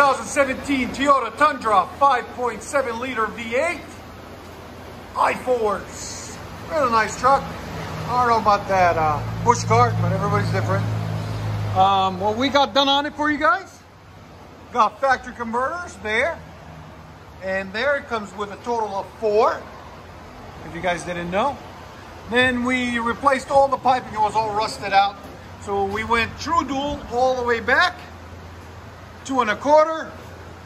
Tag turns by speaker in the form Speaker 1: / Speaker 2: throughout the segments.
Speaker 1: 2017 Toyota Tundra 5.7 liter V8 i-FORCE. Really nice truck. I don't know about that uh, push cart, but everybody's different. Um, what we got done on it for you guys, got factory converters there. And there it comes with a total of four, if you guys didn't know. Then we replaced all the piping, it was all rusted out. So we went true dual all the way back, two and a quarter,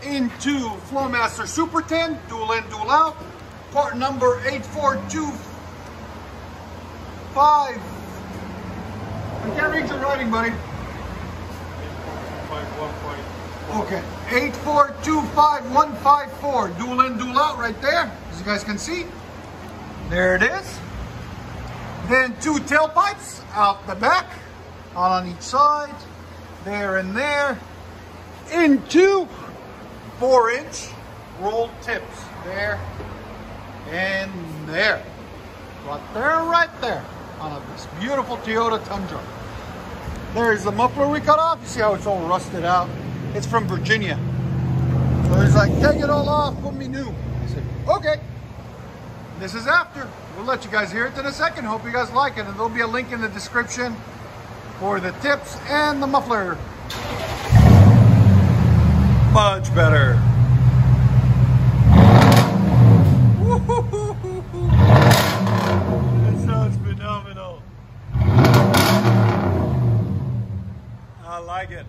Speaker 1: into Flowmaster Super 10, dual in, dual out, part number 8425. I can't read your writing, buddy. Okay, 8425154, dual in, dual out right there, as you guys can see. There it is. Then two tailpipes out the back, on each side, there and there, into four inch rolled tips, there and there. Right there, right there, on this beautiful Toyota Tundra. There's the muffler we cut off. You see how it's all rusted out? It's from Virginia. So he's like, take it all off, put me new. I said, okay. This is after. We'll let you guys hear it in a second. Hope you guys like it. And there'll be a link in the description for the tips and the muffler. Much better. That sounds phenomenal. I like it.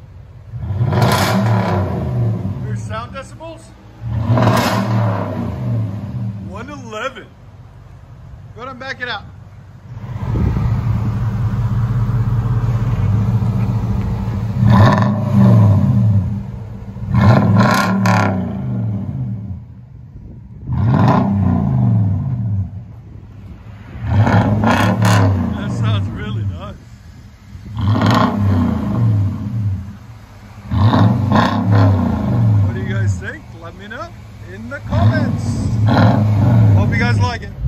Speaker 1: Your sound decibels? 111. Go ahead and back it out. That sounds really nice. What do you guys think? Let me know in the comments. Hope you guys like it.